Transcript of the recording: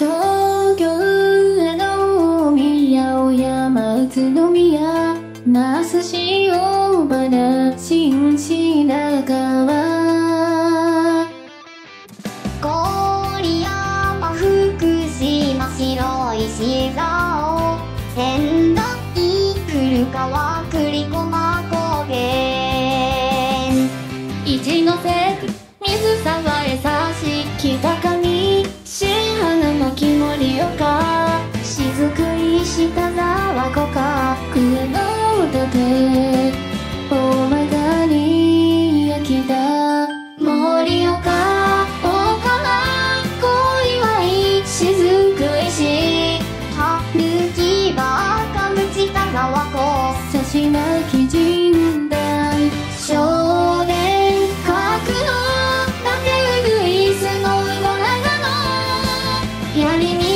東京の宮尾山宇都宮那須塩原新白川。郡山福島白石蔵王仙台古川栗駒高原。一ノ瀬左に